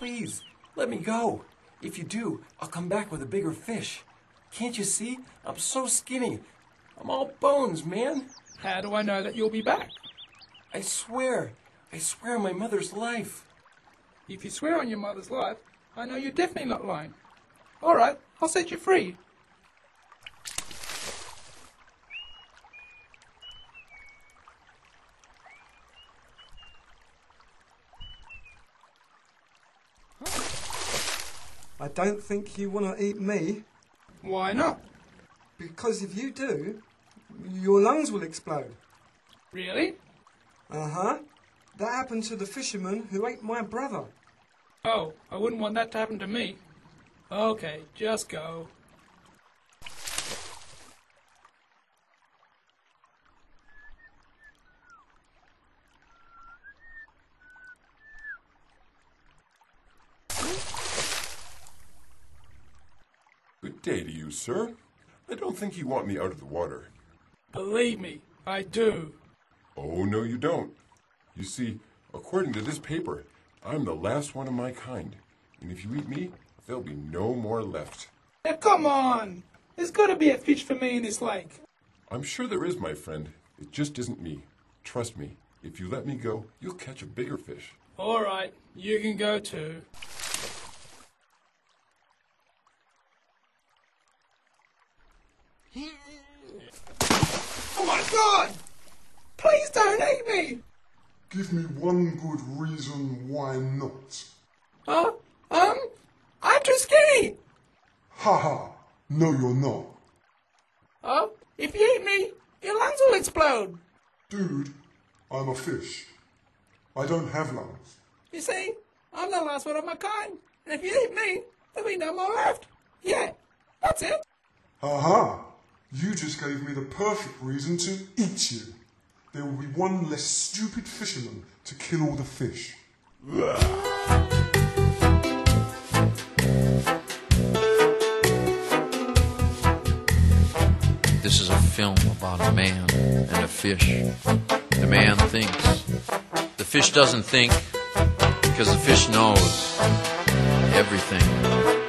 Please, let me go. If you do, I'll come back with a bigger fish. Can't you see? I'm so skinny. I'm all bones, man. How do I know that you'll be back? I swear. I swear on my mother's life. If you swear on your mother's life, I know you're definitely not lying. All right, I'll set you free. I don't think you want to eat me, Why not? because if you do, your lungs will explode. Really? Uh huh. That happened to the fisherman who ate my brother. Oh, I wouldn't want that to happen to me. Okay, just go. Good day to you, sir. I don't think you want me out of the water. Believe me, I do. Oh, no, you don't. You see, according to this paper, I'm the last one of my kind. And if you eat me, there'll be no more left. Now come on! There's got to be a fish for me in this lake. I'm sure there is, my friend. It just isn't me. Trust me, if you let me go, you'll catch a bigger fish. All right, you can go too. Oh my god! Please don't eat me! Give me one good reason why not. Huh? Um, I'm too skinny! Haha, no you're not. Oh, if you eat me, your lungs will explode. Dude, I'm a fish. I don't have lungs. You see, I'm the last one of my kind. And if you eat me, there'll be no more left. Yeah, that's it. Haha, you just gave me the perfect reason to eat you. There will be one less stupid fisherman to kill all the fish. This is a film about a man and a fish. The man thinks. The fish doesn't think because the fish knows everything